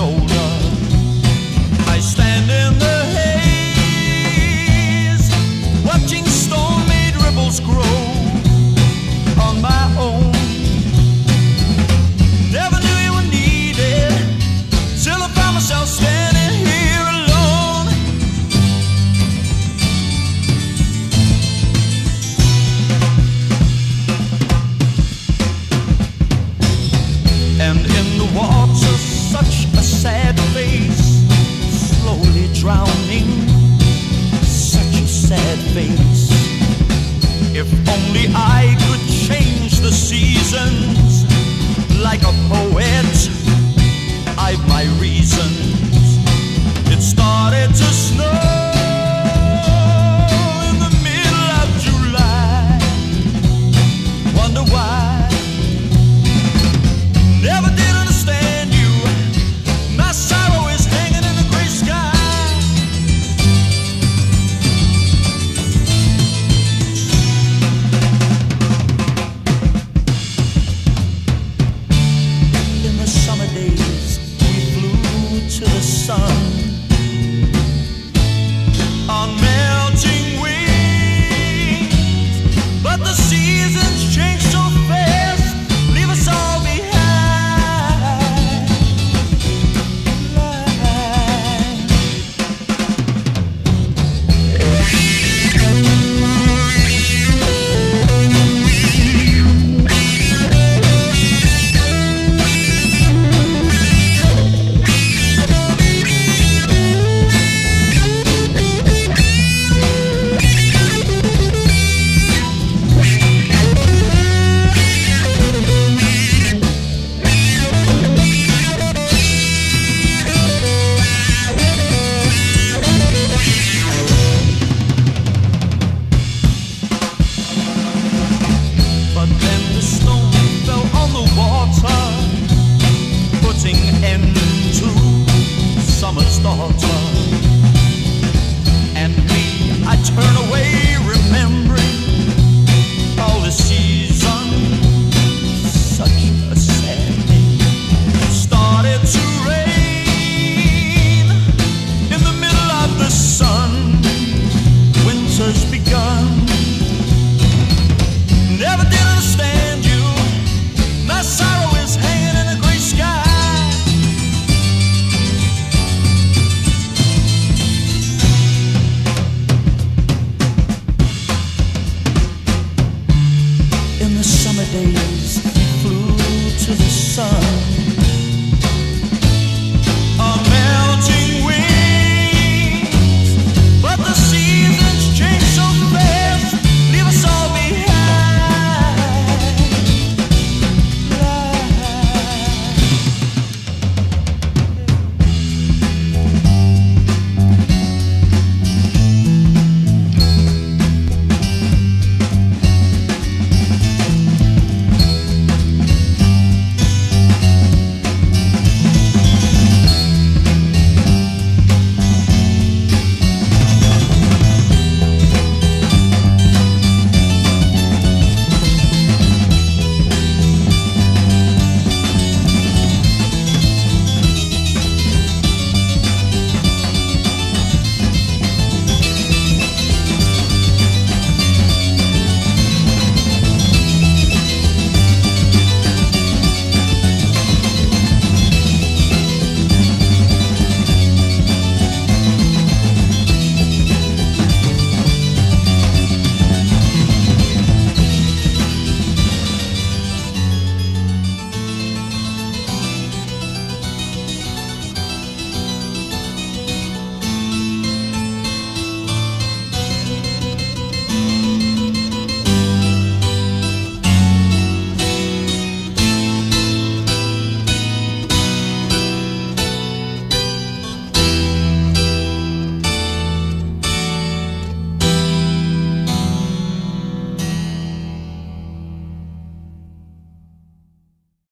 shoulder. like a day.